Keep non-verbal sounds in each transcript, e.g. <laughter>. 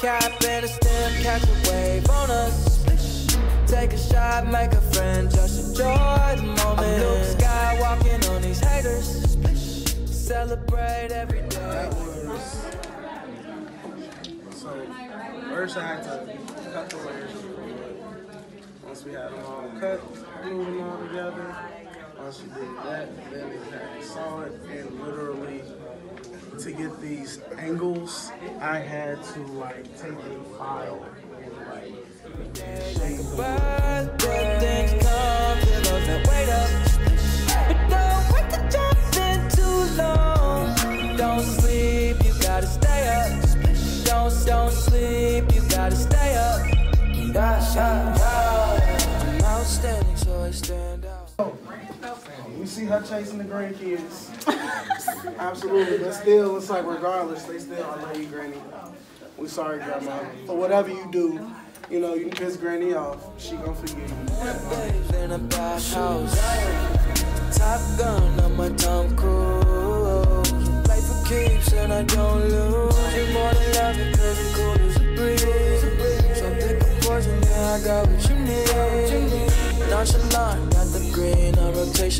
cap and a stem, catch a wave on us. Take a shot, make a friend, just enjoy the moment. I'm Luke Skywalking on these haters. Celebrate every day. That was so. First, I had to cut the layers. Once we had them all cut, glue them all together. Once you did that, then it had solid and literally to get these angles, I had to like take a file and like shape the Birthday things come, feel those that wait up. But don't wait to jump in too long. Don't sleep, you gotta stay up. Don't, don't sleep, you gotta stay up. Yeah, yeah, yeah. I'm outstanding, so I stand out. Oh. We see her chasing the grandkids. <laughs> Absolutely, but still, it's like regardless, they still I love you, Granny. We're sorry, Grandma, for whatever you do. You know, you can piss Granny off. She gonna forgive you. In a bathhouse. Top gun on my Tom Cruise. Play for keeps and I don't lose. You more than love it cause it's cool as a breeze. So pick a poison, yeah, I got what you need.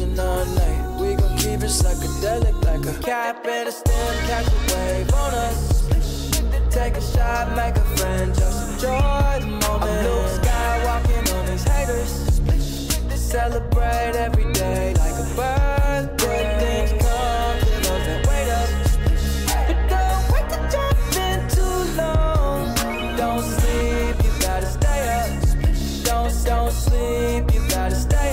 On rotation all night. We gon' keep it psychedelic like a cap and a stem, catch a wave on us. Take a shot, make a friend, just enjoy the moment. I'm Luke Skywalking on these haters. Celebrate every day like a birthday. Things come to those that wait up. But don't wait to jump in too long. Don't sleep, you gotta stay up. Don't, don't sleep, you gotta stay